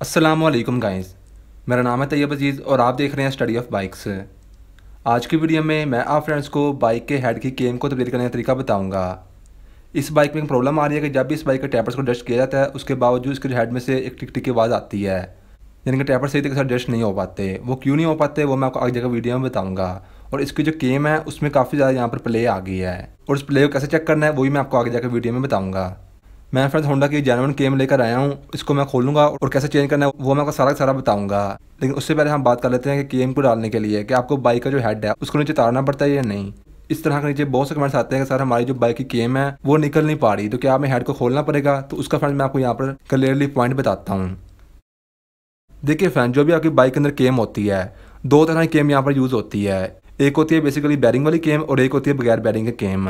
वालेकुम गाइस मेरा नाम है तैयब अज़ीज़ और आप देख रहे हैं स्टडी ऑफ़ बाइक्स आज की वीडियो में मैं आप फ्रेंड्स को बाइक के हेड की केम को तब्दील करने का तरीका बताऊँगा। इस बाइक में एक प्रॉब्लम आ रही है कि जब भी इस बाइक के टैपर्स को डस्ट किया जाता है, उसके बावजूद इसके हेड में से एक टिक टिक की आवाज़ आती है। यानी कि टैपर सही तरीके से डस्ट नहीं हो पाते। वो क्यों नहीं हो पाते, वो मैं आपको आगे जगह वीडियो में बताऊँगा। और इसकी जो केम है, उसमें काफ़ी ज़्यादा यहाँ पर प्ले आ गई है। और उस प्ले को कैसे चेक करना है, वो भी मैं आपको आगे जाकर वीडियो में बताऊँगा। मैं फ्रेंड्स होंडा की जेनवन केम लेकर आया हूँ। इसको मैं खोलूँगा और कैसे चेंज करना है, वो मैं आपको सारा सारा बताऊँगा। लेकिन उससे पहले हम बात कर लेते हैं कि केम को डालने के लिए कि आपको बाइक का जो हेड है, उसको नीचे तारना पड़ता है या नहीं। इस तरह के नीचे बहुत से कमेंट्स आते हैं कि सर हमारी जो बाइक की केम है, वो निकल नहीं पा रही। तो क्या हमें हेड को खोलना पड़ेगा? तो उसका फ्रेंड मैं आपको यहाँ पर क्लियरली पॉइंट बताता हूँ। देखिए फ्रेंड जो भी आपकी बाइक के अंदर केम होती है, दो तरह की केम यहाँ पर यूज़ होती है। एक होती है बेसिकली बैरिंग वाली केम और एक होती है बगैर बैरिंग की केम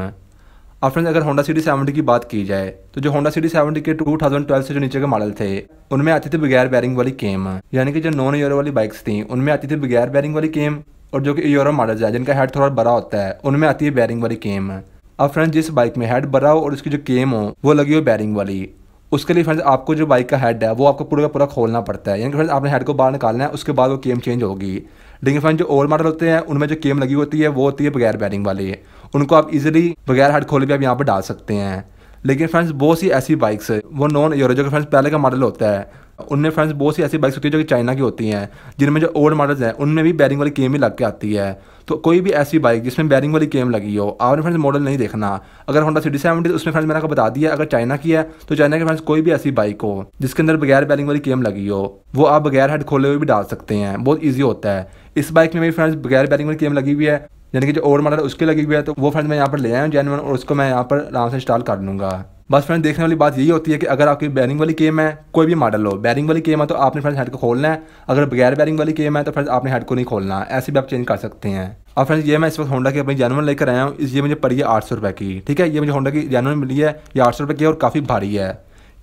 अब फ्रेंड्स, अगर होंडा सिटी सेवेंटी की बात की जाए तो जो होंडा सिटी सेवेंटी के 2012 से जो नीचे के मॉडल थे, उनमें आती थी बगैर बैरिंग वाली केम यानी कि जो नॉन ईयर वाली बाइक्स थी, उनमें आती थी बगैर बैरिंग वाली केम और जो कि यूरो मॉडल्स है, जिनका हेड थोड़ा बड़ा होता है, उनमें आती है बैरिंग वाली केम अब फ्रेंड्स, जिस बाइक में हेड बड़ा हो और उसकी जो केम हो, वो लगी हो बैरिंग वाली। उसके लिए फ्रेंड्स, आपको जो बाइक का हेड है, वो आपको पूरा का पूरा खोलना पड़ता है। यानी कि फ्रेंड्स, आपने हेड को बाहर निकालना है, उसके बाद वो केम चेंज होगी। लेकिन फ्रेंड जो ओल्ड मॉडल होते हैं, उनमें जो केम लगी होती है, वो होती है बगैर बैरिंग वाली। उनको आप इजीली बगैर हेड खोले भी आप यहाँ पर डाल सकते हैं। लेकिन फ्रेंड्स बहुत सी ऐसी बाइक्स है, वो नॉन यूरो जो कि फ्रेंड्स पहले का मॉडल होता है, उनमें फ्रेंड्स बहुत सी ऐसी बाइक्स होती है जो कि चाइना की होती हैं, जिनमें जो ओल्ड मॉडल्स हैं, उनमें भी बैरिंग वाली केम ही लग के आती है। तो कोई भी ऐसी बाइक जिसमें बैरिंग वाली केम लगी हो, आपने फ्रेंड्स मॉडल नहीं देखना। अगर होंडा सिटी सेवेंटी उसमें फ्रेंड्स मैंने आपको बता दिया, अगर चाइना की है तो चाइना के फ्रेंड्स कोई भी ऐसी बाइक हो, जिसके अंदर बगैर बैरिंग वाली केम लगी हो, वो आप बगैर हेड खोले हुए भी डाल सकते हैं। बहुत ईजी होता है। इस बाइक में भी फ्रेंड्स बगैर बैरिंग वाली केम लगी हुई है यानी कि जो ओवर मॉडल उसके लगी हुई है तो वो फ्रेंड्स मैं यहाँ पर ले आया हूँ जेनवन और उसको मैं यहाँ पर आराम से इंस्टॉल कर लूँगा। बस फ्रेंड देखने वाली बात यही होती है कि अगर आपकी बैरिंग वाली केम है, कोई भी मॉडल हो बैरिंग वाली केम है तो आपने फ्रेंड्स हेड को खोलना है। अगर बगैर बैरिंग वाली केम है तो फ्रेंड्स आपने हेड को नहीं खोलना। ऐसे भी आप चेंज कर सकते हैं। और फ्रेंड्स ये मैं इस वक्त होंडा की अपनी जानवर लेकर आया हूँ। इस ये मुझे पड़ी है आठ सौ रुपये की, ठीक है? ये मुझे होंडा की जानवर मिली है, ये आठ सौ रुपये की और काफ़ी भारी है।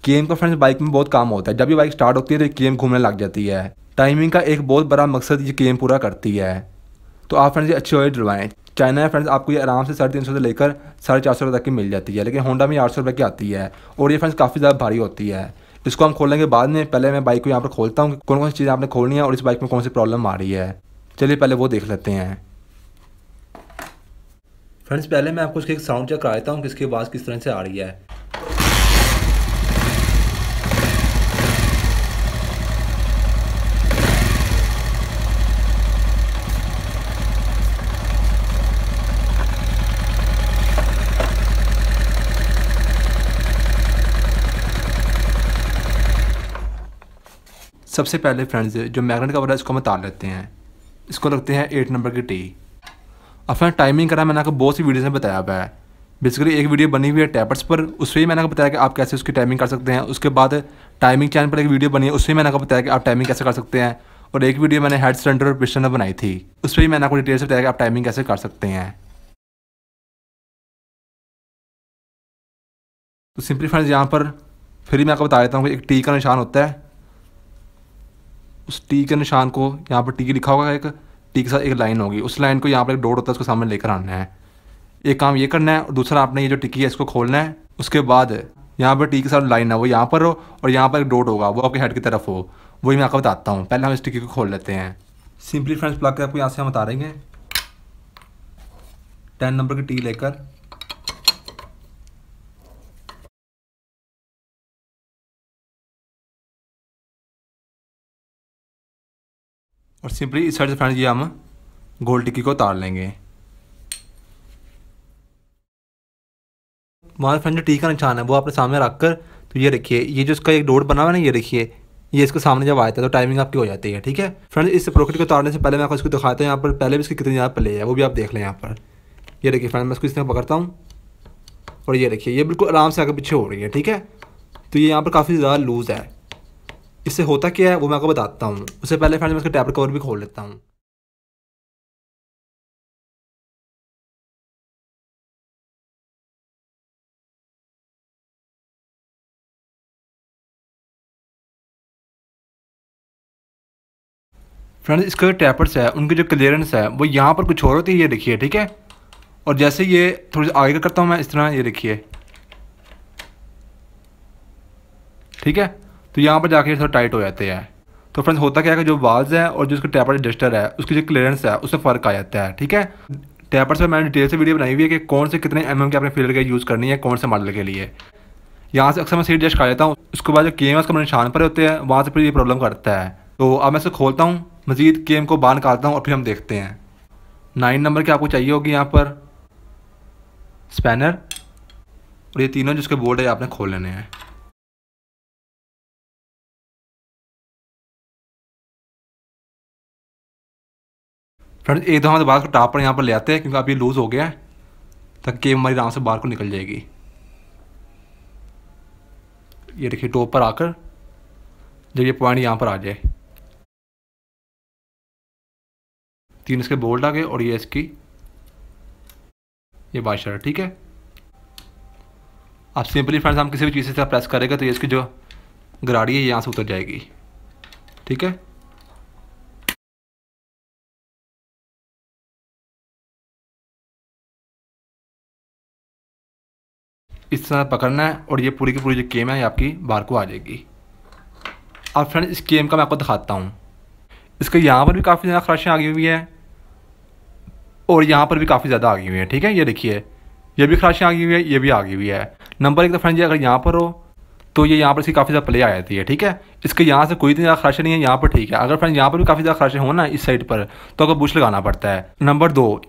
केम का फ्रेंड्स बाइक में बहुत काम होता है। जब भी बाइक स्टार्ट होती है तो गेम घूमने लग जाती है। टाइमिंग का एक बहुत बड़ा मकसद ये गेम पूरा करती है। तो आप फ्रेंड्स ये अच्छे ऑयल डलवाएँ। चाइना में फ्रेंड्स आपको ये आराम से साढ़े तीन सौ से लेकर साढ़े चार सौ रुपये तक की मिल जाती है, लेकिन होंडा में आठ सौ रुपये की आती है और ये फ्रेंड्स काफ़ी ज़्यादा भारी होती है। इसको हम खोलेंगे बाद में पहले मैं बाइक को यहाँ पर खोलता हूँ कौन कौन सी चीज़ें आपने खोलनी है और इस बाइक में कौन सी प्रॉब्लम आ रही है। चलिए पहले वो देख लेते हैं। फ्रेंड्स पहले मैं आपको उसके एक साउंड चेक कराता हूँ कि इसकी आवाज़ किस तरह से आ रही है। सबसे पहले फ्रेंड्स जो मैगनेट कवर है, इसको हम उतार लेते हैं। इसको लगते हैं एट नंबर की टी अब फ्रेंड टाइमिंग करा मैंने आपको बहुत सी वीडियोस में बताया हुआ है। बेसिकली एक वीडियो बनी हुई है टैपर्स पर उसमें मैंने आपको बताया कि आप कैसे उसकी टाइमिंग कर सकते हैं। उसके बाद टाइमिंग चैनल पर एक वीडियो बनी है उसमें मैंने आपको बताया कि आप टाइमिंग कैसे कर सकते हैं। और एक वीडियो मैंने हेड सिलेंडर और पिस्टन बनाई थी उस पर भी मैंने आपको डिटेल से बताया कि आप टाइमिंग कैसे कर सकते हैं। तो सिंपली फ्रेंड्स यहाँ पर फिर मैं आपको बता देता हूँ कि एक टी का निशान होता है। उस टी के निशान को यहाँ पर टी लिखा होगा, एक टी के साथ एक लाइन होगी। उस लाइन को यहाँ पर एक डॉट होता है, उसको सामने लेकर आना है। एक काम ये करना है, और दूसरा आपने ये जो टिकी है, इसको खोलना है। उसके बाद यहाँ पर टी के साथ लाइन है, वो यहाँ पर हो, और यहाँ पर एक डॉट होगा, वो आपके हेड की तरफ़ हो। वही मैं आपको बताता हूँ। पहले हम इस टिक्की को खोल लेते हैं। सिंपली फ्रेंड्स, प्लग के आपको यहाँ से हम बता उतारेंगे। टेन नंबर की टी लेकर और सिंपली इस साइड से फ्रेंड्स ये हम गोल टिक्की को उतार लेंगे। हमारे फ्रेंड जो टी का निशान है, वो आपने सामने रख कर तो ये देखिए, ये जो इसका एक डोर बना हुआ है ना, ये देखिए, ये इसके सामने जब आता है तो टाइमिंग आपकी हो जाती है, ठीक है? फ्रेंड इस प्रोकेट को उतारने से पहले मैं आपको इसको दिखाता हूँ, यहाँ पर पहले भी इसकी कितनी ज़्यादा प्ले है, वो भी आप देख लें यहाँ पर। ये देखिए फ्रेंड मैं इसको इस तरह पकड़ता हूँ, और ये देखिए, ये बिल्कुल आराम से आगे पीछे हो रही है, ठीक है? तो ये यहाँ पर काफ़ी ज़्यादा लूज़ है। इससे होता क्या है, वो मैं आपको बताता हूँ। उससे पहले फ्रेंड्स मैं इसका टैपर कवर भी खोल लेता हूँ। फ्रेंड्स इसका जो टैपर्स है, उनकी जो क्लियरेंस है, वो यहाँ पर कुछ और होती है, ये देखिए, ठीक है? और जैसे ये थोड़ी आगे का करता हूँ मैं, इस तरह ये देखिए। ठीक है? तो यहाँ पर जाके थोड़ा टाइट हो जाते हैं। तो फ्रेंड्स होता क्या है कि जो वाल्स है और जो उसका टैपर एडजस्टर है, उसकी जो क्लियरेंस है, उससे फ़र्क आ जाता है, ठीक है? टैपर से मैंने डिटेल से वीडियो बनाई हुई है कि कौन से कितने एम के अपने फ़ील्ड के यूज़ करनी है, कौन से मॉडल के लिए। यहाँ से अक्सर मैं सीट एडजस्ट कर लेता हूँ, उसके बाद जो केम है उसका निशान पर होते हैं, वहाँ से फिर ये प्रॉब्लम करता है। तो अब मैं इसे खोलता हूँ, मजीद केम को बाहर निकालता हूँ और फिर हम देखते हैं। नाइन नंबर की आपको चाहिए होगी यहाँ पर स्पैनर और ये तीनों जिसके बोर्ड है आपने खोल लेने हैं। फ्रेंड्स एक दो हमारे बाहर को टाप पर यहाँ पर ले आते हैं, क्योंकि अभी लूज़ हो गया है ताकि केम हमारी आराम से बाहर को निकल जाएगी। ये देखिए, टॉप पर आकर जब ये पॉइंट यहाँ पर आ जाए। तीन इसके बोल्ट आ गए और ये इसकी, ये वाशर ठीक है? आप सिंपली फ्रेंड्स हम किसी भी चीज़ से प्रेस करेगा तो ये इसकी जो गराड़ी है यहाँ से उतर जाएगी। ठीक है? इस तरह पकड़ना है और ये पूरी की पूरी जो गेम है, ये आपकी बार को आ जाएगी। अब फ्रेंड इस गेम का मैं आपको दिखाता हूँ। इसके यहाँ पर भी काफ़ी ज़्यादा खराशें आ गई हुई हैं और यहाँ पर भी काफ़ी ज़्यादा आ गई हुई हैं, ठीक है? ये देखिए, ये भी खराशें आ गई हुई है, ये भी आ गई हुई है। नंबर एक तो फ्रेंड जी अगर यहाँ पर हो तो ये यहाँ पर इसकी काफ़ी ज़्यादा प्ले आ जाती है, ठीक है? इसके यहाँ से कोई ज़्यादा खराशें नहीं है, यहाँ पर ठीक है। अगर फ्रेंड यहाँ पर भी काफ़ी ज़्यादा खराशें हो ना इस साइड पर तो आपको बुश लगाना पड़ता है। नंबर दो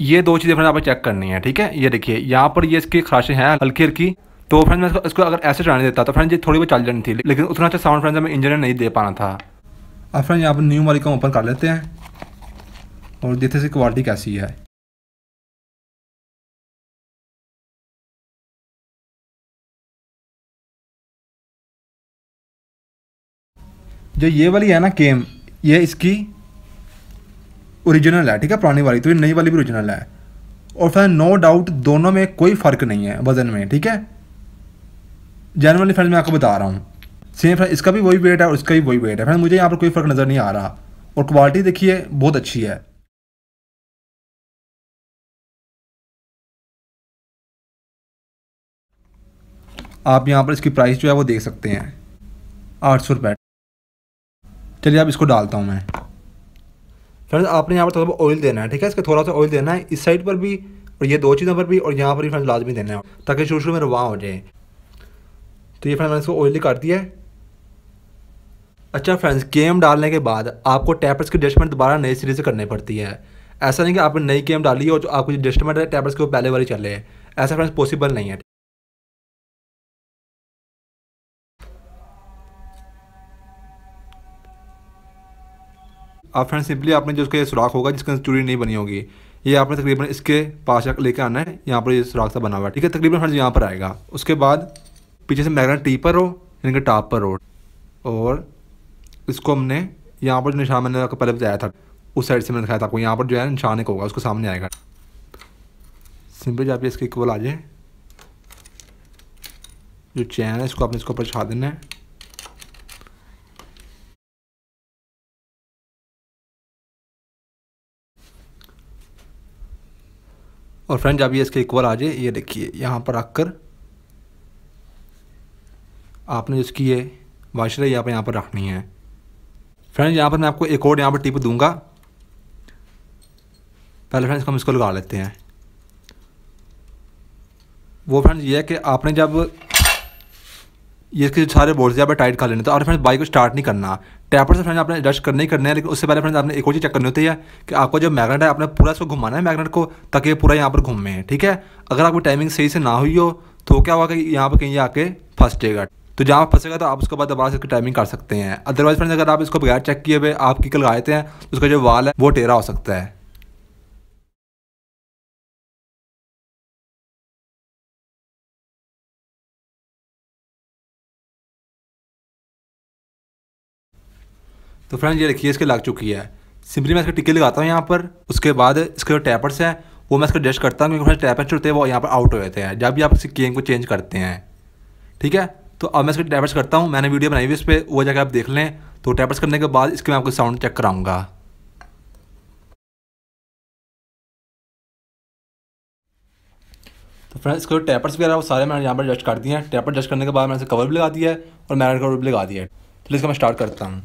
ये दो चीज़ें फ्रेंड आप चेक करनी है, ठीक है? ये देखिए, यहाँ पर ये इसकी खराशें हैं हल्की हल्की तो फ्रेंड मैं इसको अगर ऐसे चलाने देता तो फ्रेंड ये थोड़ी बहुत चल जानी थी, लेकिन उतना अच्छा साउंड फ्रेंड मैं इंजन नहीं दे पाना था। अब फ्रेंड यहाँ पर न्यू वाली ओपन कर लेते हैं, और देखते से क्वालिटी कैसी है। जो ये वाली है ना केम ये इसकी ओरिजिनल है, ठीक है? पुरानी वाली तो ये नई वाली भी ओरिजिनल है। और फिर नो डाउट दोनों में कोई फ़र्क नहीं है वज़न में, ठीक है? जनरली फ्रेंड मैं आपको बता रहा हूँ। सेम फ्रेंड इसका भी वही वेट है और इसका भी वही वेट है। फ्रेंड मुझे यहाँ पर कोई फ़र्क नज़र नहीं आ रहा। और क्वालिटी देखिए, बहुत अच्छी है। आप यहाँ पर इसकी प्राइस जो है वो देख सकते हैं। आठ सौ रुपये चलिए, अब इसको डालता हूँ मैं। फ्रेंड्स आपने यहाँ पर थोड़ा ऑयल देना है, ठीक है? इसका थोड़ा सा ऑयल देना है इस साइड पर भी और ये दो चीज़ों पर भी और यहाँ पर भी फ्रेंड्स लाजमी देना है, ताकि शुरू शुरू में रवा हो जाए। तो ये फ्रेंड मैंने इसको ऑयली कर दिया है। अच्छा फ्रेंड्स गेम डालने के बाद आपको टैपर्स की एडजस्टमेंट दोबारा नई सीरीज़ से करनी पड़ती है। ऐसा नहीं कि आपने नई गेम डाली और जो आपको एडजस्टमेंट है टैपर्स के वो पहले वाली चले। ऐसा फ्रेंड्स पॉसिबल नहीं है आप फ्रेंड सिंपली आपने जो उसका ये सुराख होगा, जिसके अंदर चूड़ी नहीं बनी होगी, ये आपने तकरीबन इसके पास लेकर आना है, यहाँ पर ये सुराख सा बना हुआ है, ठीक है? तकरीबन फ्रेंड्स यहाँ पर आएगा। उसके बाद पीछे से मैगनेट टी पर हो, यानी कि टॉप पर हो, और इसको हमने यहाँ पर जो निशान मैंने आपको पहले बताया था, उस साइड से मैंने दिखाया था आपको, यहाँ पर जो है निशान एक होगा, उसको सामने आएगा। सिंपल जब इसके इक्वल आ जाए, जो चैन है, इसको आपने इसको ऊपर छा देना है। और फ्रेंड जब ये इसके इक्वल आ जाए ये देखिए, यहाँ पर रख आपने इसकी ये वाशर यहाँ पर यहाँ पर रखनी है। फ्रेंड यहाँ पर मैं आपको एक और यहाँ पर टिप दूँगा। पहले फ्रेंड्स, हम इसको लगा लेते हैं। वो फ्रेंड्स, ये है कि आपने जब ये इसके सारे बोर्ड यहाँ पर टाइट कर लेने तो और फ्रेंड्स बाइक को स्टार्ट नहीं करना। टैपर से फ्रेंड आपने एडजस्ट करने ही करने हैं, लेकिन उससे पहले फ्रेंड्स आपने एक और चीज़ चेक करनी होती है कि आपको जो मैगनेट है, आपने पूरा इसको घुमाना है मैगनेट को, ताकि ये पूरा यहाँ पर घूमे, ठीक है? अगर आपकी टाइमिंग सही से ना हुई हो तो क्या होगा कि यहाँ पर कहीं आके फंस जाएगा तो जहाँ फंसेगा तो आप उसके बाद दोबारा से इसकी टाइमिंग कर सकते हैं। अदरवाइज़ फ्रेंड्स अगर आप इसको बगैर चेक किए हुए आप किक लगाते हैं तो उसका जो वाल है, वो टेरा हो सकता है। तो फ्रेंड्स, ये देखिए, इसके लग चुकी है। सिंपली मैं इसके टिक्के लगाता हूँ यहाँ पर। उसके बाद इसके जो टैपर्स हैं, वो मैं इसका एडजस्ट करता हूँ क्योंकि टैपर्स होते हैं, वो यहाँ पर आउट हो जाते हैं। जब भी आप इस गेम को चेंज करते हैं, ठीक है? तो अब मैं इसके टैपर्स करता हूँ। मैंने वीडियो बनाई हुई इस पर वो जगह आप देख लें। तो टैपर्स करने के बाद इसके मैं आपको साउंड चेक कराऊँगा। तो फ्रेंड्स, इसके टैपर्स वगैरह, वो सारे मैंने यहाँ पर एडजस्ट कर दिए हैं। टैपर एडजस्ट करने के बाद मैंने इसे कवर भी लगा दिया है और मैरिट कवर भी लगा दिया है। तो इसका मैं स्टार्ट करता हूँ।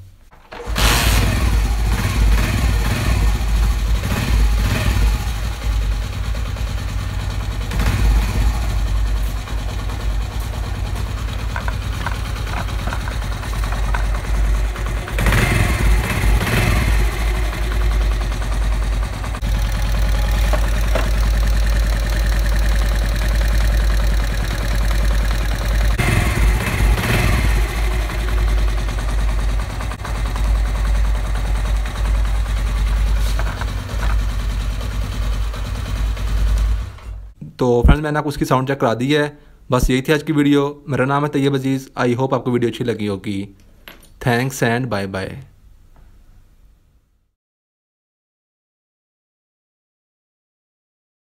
तो फ्रेंड्स मैंने आपको उसकी साउंड चेक करा दी है। बस यही थी आज की वीडियो मेरा नाम है तैयब अज़ीज़। आई होप आपको वीडियो अच्छी लगी होगी। Thanks and bye bye